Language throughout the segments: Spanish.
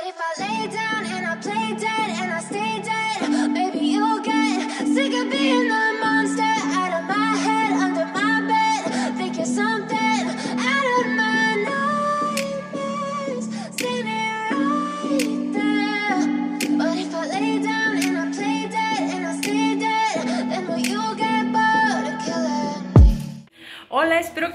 But if I lay down and I play dead and I stay dead,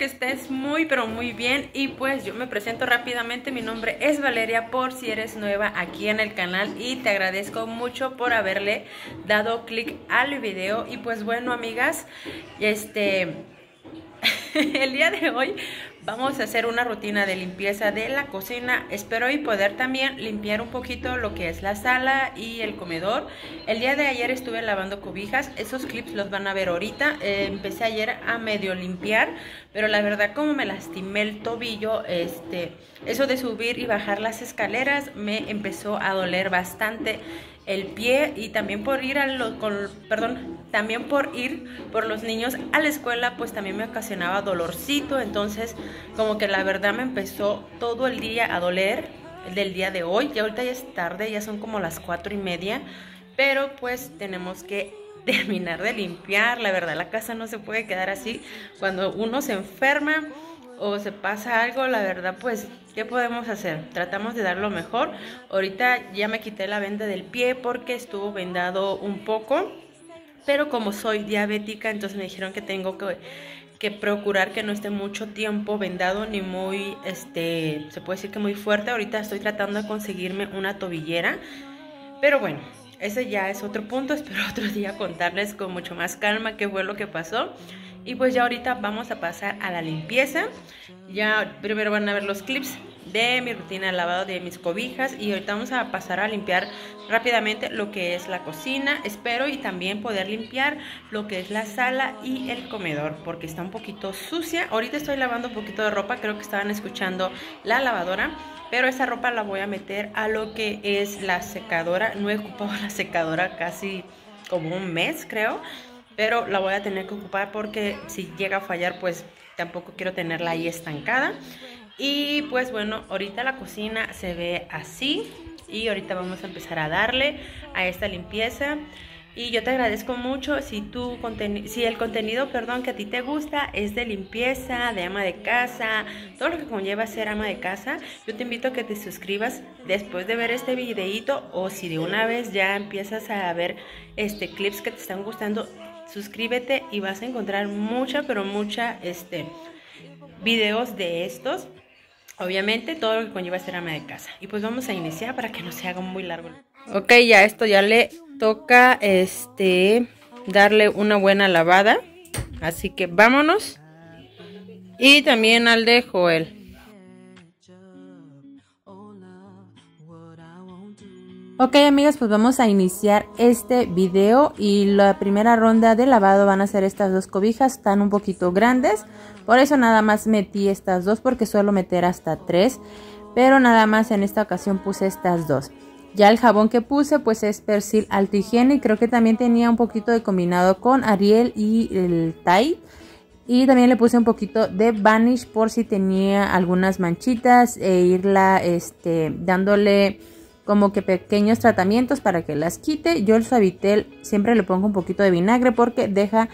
estés muy pero muy bien. Y pues yo me presento rápidamente, mi nombre es Valeria por si eres nueva aquí en el canal. Y te agradezco mucho por haberle dado clic al video. Y pues bueno amigas, este el día de hoy vamos a hacer una rutina de limpieza de la cocina. Espero y poder también limpiar un poquito lo que es la sala y el comedor. El día de ayer estuve lavando cobijas. Esos clips los van a ver ahorita. Eh, empecé ayer a medio limpiar, pero la verdad como me lastimé el tobillo, este, eso de subir y bajar las escaleras me empezó a doler bastante el pie y también por ir a lo, con, perdón, también por ir por los niños a la escuela, pues también me ocasionaba dolorcito, entonces como que la verdad me empezó todo el día a doler del día de hoy, ya ahorita ya es tarde, ya son como las cuatro y media, pero pues tenemos que terminar de limpiar, la verdad la casa no se puede quedar así, cuando uno se enferma, o se pasa algo, la verdad, pues, ¿qué podemos hacer? Tratamos de dar lo mejor. Ahorita ya me quité la venda del pie porque estuvo vendado un poco, pero como soy diabética, entonces me dijeron que tengo que, que procurar que no esté mucho tiempo vendado ni muy, este, se puede decir que muy fuerte. Ahorita estoy tratando de conseguirme una tobillera, pero bueno, ese ya es otro punto. Espero otro día contarles con mucho más calma qué fue lo que pasó. Y pues ya ahorita vamos a pasar a la limpieza. Ya primero van a ver los clips de mi rutina de lavado de mis cobijas y ahorita vamos a pasar a limpiar rápidamente lo que es la cocina. Espero y también poder limpiar lo que es la sala y el comedor porque está un poquito sucia. Ahorita estoy lavando un poquito de ropa, creo que estaban escuchando la lavadora. Pero esa ropa la voy a meter a lo que es la secadora. No he ocupado la secadora casi como un mes creo pero la voy a tener que ocupar porque si llega a fallar pues tampoco quiero tenerla ahí estancada y pues bueno ahorita la cocina se ve así y ahorita vamos a empezar a darle a esta limpieza y yo te agradezco mucho si tu si el contenido, perdón, que a ti te gusta es de limpieza, de ama de casa, todo lo que conlleva ser ama de casa, yo te invito a que te suscribas después de ver este videito o si de una vez ya empiezas a ver este clips que te están gustando, suscríbete y vas a encontrar mucha, pero mucha, este, videos de estos. Obviamente todo lo que conlleva ser ama de casa. Y pues vamos a iniciar para que no se haga muy largo. Ok, ya esto ya le toca, este, darle una buena lavada. Así que vámonos. Y también al de Joel. Ok amigas, pues vamos a iniciar este video y la primera ronda de lavado van a ser estas dos cobijas, están un poquito grandes, por eso nada más metí estas dos porque suelo meter hasta tres, pero nada más en esta ocasión puse estas dos. Ya el jabón que puse pues es Persil Alto Higiene y creo que también tenía un poquito de combinado con Ariel y el Tide. Y también le puse un poquito de Vanish por si tenía algunas manchitas e irla este, dándole como que pequeños tratamientos para que las quite. Yo el suavitel siempre le pongo un poquito de vinagre porque deja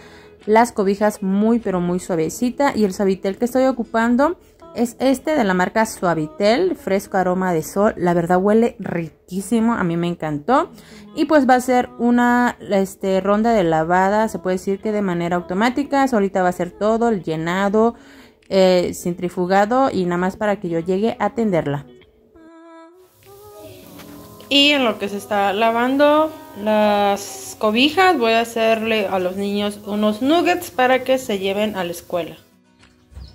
las cobijas muy pero muy suavecita y el suavitel que estoy ocupando es este de la marca Suavitel, fresco aroma de sol. La verdad huele riquísimo, a mí me encantó. Y pues va a ser una este, ronda de lavada, se puede decir que de manera automática. Ahorita va a ser todo el llenado, eh, centrifugado y nada más para que yo llegue a atenderla. Y en lo que se está lavando las cobijas, voy a hacerle a los niños unos nuggets para que se lleven a la escuela.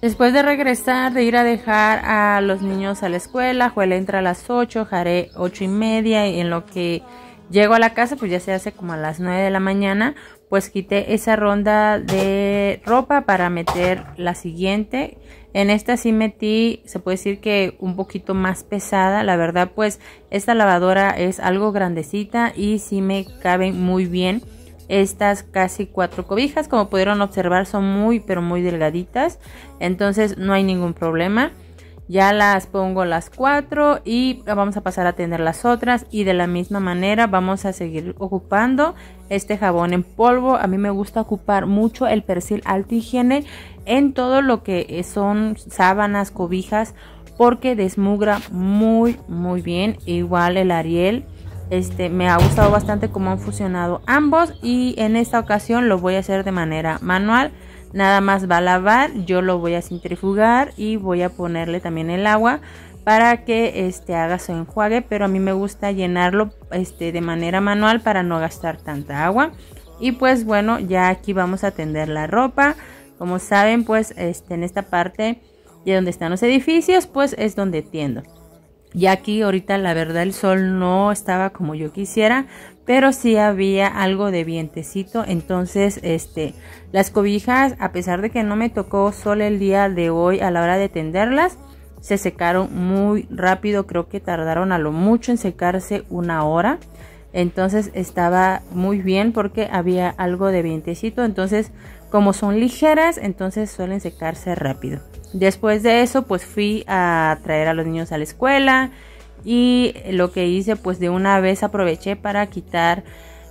Después de regresar, de ir a dejar a los niños a la escuela, Joel entra a las 8, Jaré 8 y media y en lo que llego a la casa, pues ya se hace como a las 9 de la mañana, pues quité esa ronda de ropa para meter la siguiente en esta sí metí, se puede decir que un poquito más pesada. La verdad, pues esta lavadora es algo grandecita y sí me caben muy bien estas casi cuatro cobijas. Como pudieron observar, son muy, pero muy delgaditas. Entonces no hay ningún problema. ya las pongo las cuatro y vamos a pasar a tener las otras y de la misma manera vamos a seguir ocupando este jabón en polvo. A mí me gusta ocupar mucho el persil alto higiene en todo lo que son sábanas cobijas porque desmugra muy muy bien. Igual el ariel este me ha gustado bastante cómo han funcionado ambos y en esta ocasión lo voy a hacer de manera manual. Nada más va a lavar yo lo voy a centrifugar y voy a ponerle también el agua para que este haga su enjuague pero a mí me gusta llenarlo este de manera manual para no gastar tanta agua. Y pues bueno ya aquí vamos a tender la ropa. Como saben pues este en esta parte de donde están los edificios pues es donde tiendo. Y aquí ahorita la verdad el sol no estaba como yo quisiera, pero sí había algo de vientecito. Entonces, este, las cobijas, a pesar de que no me tocó sol el día de hoy a la hora de tenderlas, se secaron muy rápido. Creo que tardaron a lo mucho en secarse una hora. Entonces estaba muy bien porque había algo de vientecito. Entonces, como son ligeras, entonces suelen secarse rápido. Después de eso, pues fui a traer a los niños a la escuela y lo que hice, pues de una vez aproveché para quitar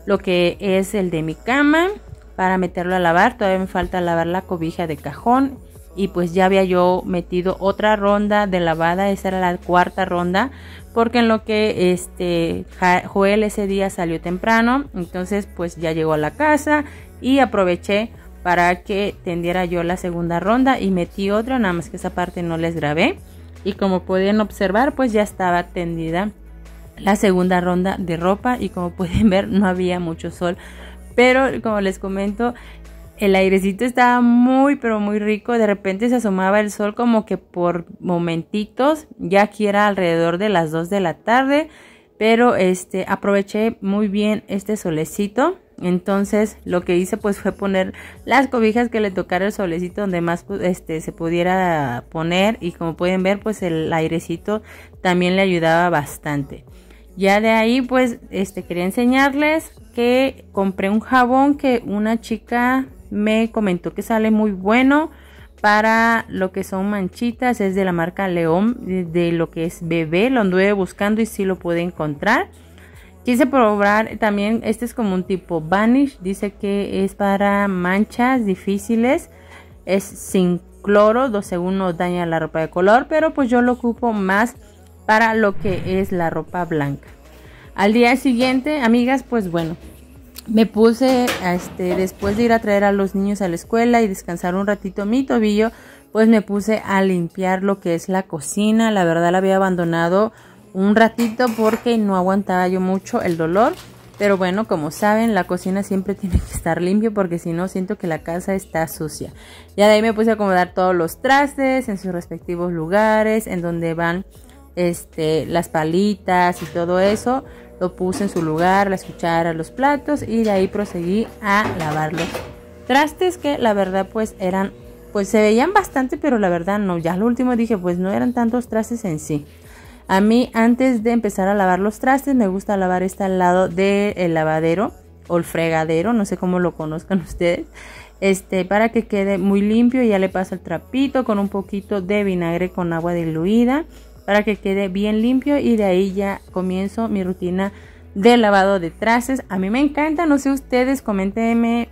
lo que es el de mi cama para meterlo a lavar. Todavía me falta lavar la cobija de cajón y pues ya había yo metido otra ronda de lavada, esa era la cuarta ronda, porque en lo que este Joel ese día salió temprano, entonces pues ya llegó a la casa y aproveché para que tendiera yo la segunda ronda y metí otra, nada más que esa parte no les grabé. Y como pueden observar, pues ya estaba tendida la segunda ronda de ropa y como pueden ver no había mucho sol. Pero como les comento, el airecito estaba muy pero muy rico. De repente se asomaba el sol como que por momentitos. Ya aquí era alrededor de las 2 de la tarde. Pero este aproveché muy bien este solecito entonces lo que hice pues fue poner las cobijas que le tocara el solecito donde más este se pudiera poner y como pueden ver pues el airecito también le ayudaba bastante. Ya de ahí pues este quería enseñarles que compré un jabón que una chica me comentó que sale muy bueno para lo que son manchitas, es de la marca León, de, lo que es bebé, lo anduve buscando y sí lo pude encontrar. Quise probar también, este es como un tipo Vanish, dice que es para manchas difíciles, es sin cloro, dos segundos daña la ropa de color, pero pues yo lo ocupo más para lo que es la ropa blanca. Al día siguiente, amigas, pues bueno, me puse, este, después de ir a traer a los niños a la escuela y descansar un ratito mi tobillo, pues me puse a limpiar lo que es la cocina. La verdad la había abandonado un ratito porque no aguantaba yo mucho el dolor. Pero bueno, como saben, la cocina siempre tiene que estar limpio porque si no siento que la casa está sucia. Ya de ahí me puse a acomodar todos los trastes en sus respectivos lugares, en donde van este, las palitas y todo eso. Lo puse en su lugar, las cucharas, los platos y de ahí proseguí a lavar los trastes que la verdad pues eran, pues se veían bastante, pero la verdad no. Ya lo último dije pues no eran tantos trastes en sí. A mí antes de empezar a lavar los trastes me gusta lavar este al lado del lavadero o el fregadero, no sé cómo lo conozcan ustedes. Este, para que quede muy limpio ya le paso el trapito con un poquito de vinagre con agua diluida para que quede bien limpio y de ahí ya comienzo mi rutina de lavado de trastes. A mí me encanta, no sé ustedes, coméntenme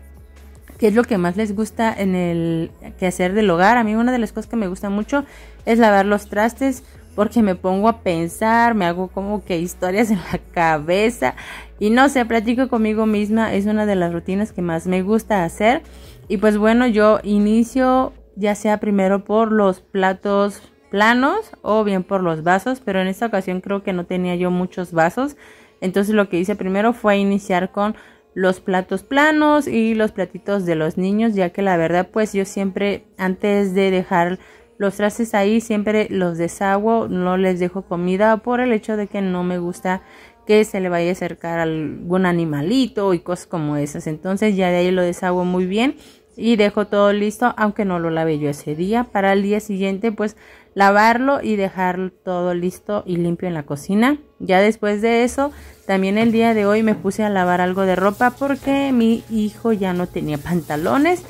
qué es lo que más les gusta en el quehacer del hogar. A mí una de las cosas que me gusta mucho es lavar los trastes porque me pongo a pensar, me hago como que historias en la cabeza y no sé, platico conmigo misma, es una de las rutinas que más me gusta hacer y pues bueno, yo inicio ya sea primero por los platos planos o bien por los vasos, pero en esta ocasión creo que no tenía yo muchos vasos, entonces lo que hice primero fue iniciar con los platos planos y los platitos de los niños, ya que la verdad pues yo siempre antes de dejar los trastes ahí siempre los deshago, no les dejo comida por el hecho de que no me gusta que se le vaya a acercar algún animalito y cosas como esas. Entonces ya de ahí lo deshago muy bien y dejo todo listo, aunque no lo lave yo ese día. Para el día siguiente pues lavarlo y dejar todo listo y limpio en la cocina. Ya después de eso, también el día de hoy me puse a lavar algo de ropa porque mi hijo ya no tenía pantalones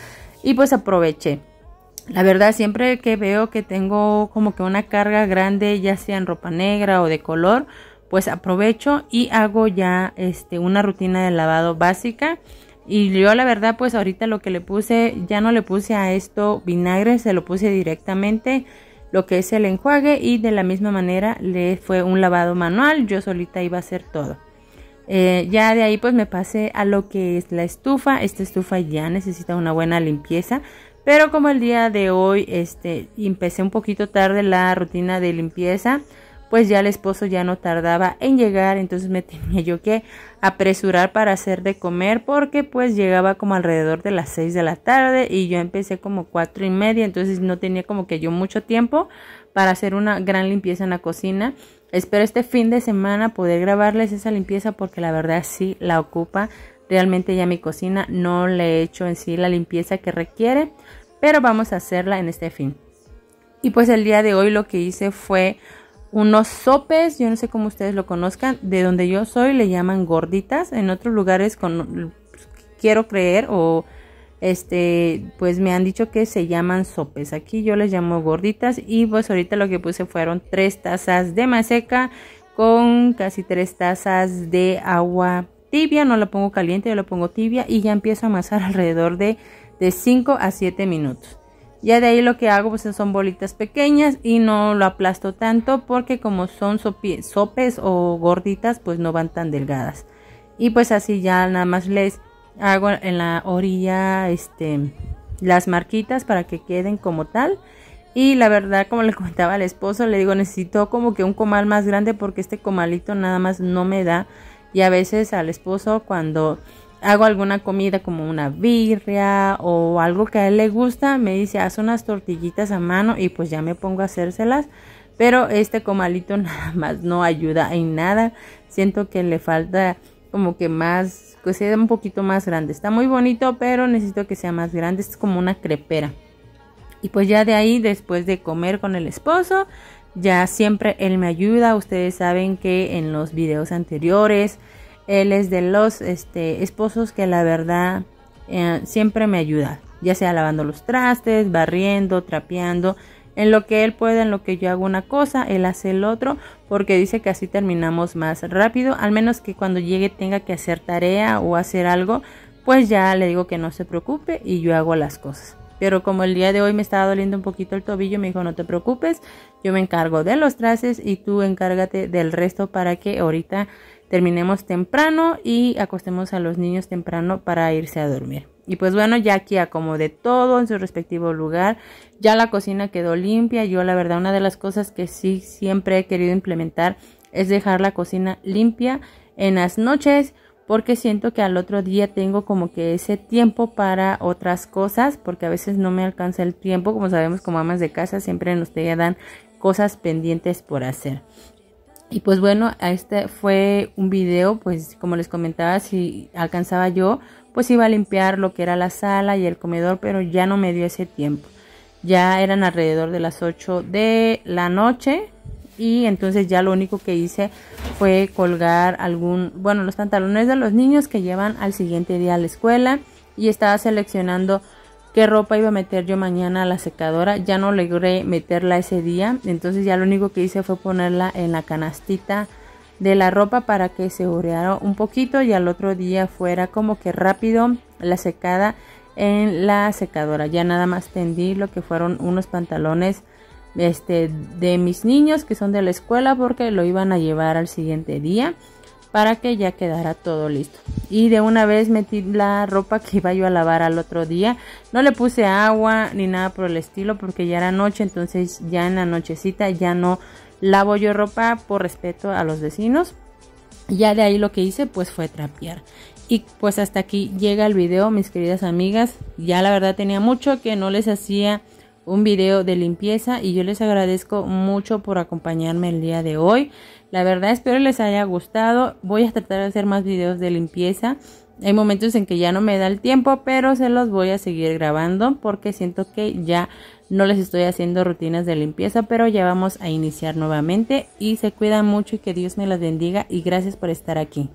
y pues aproveché La verdad, siempre que veo que tengo como que una carga grande, ya sea en ropa negra o de color, pues aprovecho y hago ya este una rutina de lavado básica. Y yo la verdad, pues ahorita lo que le puse, ya no le puse a esto vinagre, se lo puse directamente lo que es el enjuague y de la misma manera le fue un lavado manual, yo solita iba a hacer todo. Eh, ya de ahí pues me pasé a lo que es la estufa, esta estufa ya necesita una buena limpieza, pero como el día de hoy este, empecé un poquito tarde la rutina de limpieza, pues ya el esposo ya no tardaba en llegar, entonces me tenía yo que apresurar para hacer de comer porque pues llegaba como alrededor de las 6 de la tarde y yo empecé como cuatro y media, entonces no tenía como que yo mucho tiempo para hacer una gran limpieza en la cocina. Espero este fin de semana poder grabarles esa limpieza porque la verdad sí la ocupa. Realmente ya mi cocina no le he hecho en sí la limpieza que requiere, pero vamos a hacerla en este fin. Y pues el día de hoy lo que hice fue unos sopes, yo no sé cómo ustedes lo conozcan, de donde yo soy le llaman gorditas, en otros lugares con, quiero creer o este pues me han dicho que se llaman sopes, aquí yo les llamo gorditas y pues ahorita lo que puse fueron tres tazas de maseca con casi tres tazas de agua tibia, no la pongo caliente, yo la pongo tibia y ya empiezo a amasar alrededor de, de 5 a 7 minutos. Ya de ahí lo que hago pues son bolitas pequeñas y no lo aplasto tanto porque como son sopes o gorditas pues no van tan delgadas. Y pues así ya nada más les hago en la orilla este las marquitas para que queden como tal. Y la verdad, como le comentaba al esposo, le digo, necesito como que un comal más grande porque este comalito nada más no me da. Y a veces al esposo cuando hago alguna comida como una birria o algo que a él le gusta, me dice, haz unas tortillitas a mano y pues ya me pongo a hacérselas. Pero este comalito nada más no ayuda en nada. Siento que le falta como que más, que sea un poquito más grande. Está muy bonito, pero necesito que sea más grande. Es como una crepera. Y pues ya de ahí, después de comer con el esposo, ya siempre él me ayuda. Ustedes saben que en los videos anteriores él es de los este, esposos que la verdad eh, siempre me ayuda, ya sea lavando los trastes, barriendo, trapeando, en lo que él puede, en lo que yo hago una cosa, él hace el otro, porque dice que así terminamos más rápido, al menos que cuando llegue tenga que hacer tarea o hacer algo, pues ya le digo que no se preocupe y yo hago las cosas. Pero como el día de hoy me estaba doliendo un poquito el tobillo, me dijo no te preocupes, yo me encargo de los trastes y tú encárgate del resto para que ahorita terminemos temprano y acostemos a los niños temprano para irse a dormir. Y pues bueno, ya aquí acomodé todo en su respectivo lugar. Ya la cocina quedó limpia. Yo la verdad una de las cosas que sí siempre he querido implementar es dejar la cocina limpia en las noches porque siento que al otro día tengo como que ese tiempo para otras cosas porque a veces no me alcanza el tiempo como sabemos como amas de casa siempre nos dan cosas pendientes por hacer y pues bueno, este fue un video, pues como les comentaba, si alcanzaba yo, pues iba a limpiar lo que era la sala y el comedor, pero ya no me dio ese tiempo. Ya eran alrededor de las 8 de la noche y entonces ya lo único que hice fue colgar algún, bueno, los pantalones de los niños que llevan al siguiente día a la escuela y estaba seleccionando qué ropa iba a meter yo mañana a la secadora. Ya no logré meterla ese día, entonces ya lo único que hice fue ponerla en la canastita de la ropa para que se oreara un poquito y al otro día fuera como que rápido la secada en la secadora. Ya nada más tendí lo que fueron unos pantalones este de mis niños que son de la escuela porque lo iban a llevar al siguiente día para que ya quedara todo listo. Y de una vez metí la ropa que iba yo a lavar al otro día. No le puse agua ni nada por el estilo porque ya era noche, entonces ya en la nochecita ya no lavo yo ropa por respeto a los vecinos. Ya de ahí lo que hice pues fue trapear. Y pues hasta aquí llega el video, mis queridas amigas. Ya la verdad tenía mucho que no les hacía un video de limpieza y yo les agradezco mucho por acompañarme el día de hoy. La verdad espero les haya gustado. Voy a tratar de hacer más videos de limpieza. Hay momentos en que ya no me da el tiempo, pero se los voy a seguir grabando porque siento que ya no les estoy haciendo rutinas de limpieza, pero ya vamos a iniciar nuevamente y se cuidan mucho y que Dios me las bendiga y gracias por estar aquí.